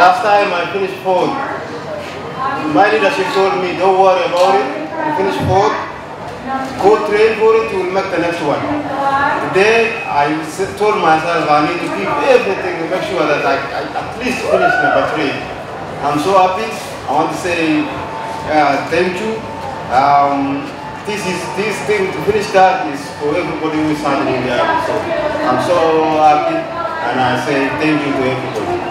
last time I finished fourth. My leadership told me, don't worry about it. You finish fourth. Go train for it, you will make the next one. Today, I told myself I need to keep everything to make sure that I, I at least finish number three. I'm so happy. I want to say uh, thank you. Um, this is this thing to finish that is for everybody who is standing in the army. So I'm so happy and I say thank you to everybody.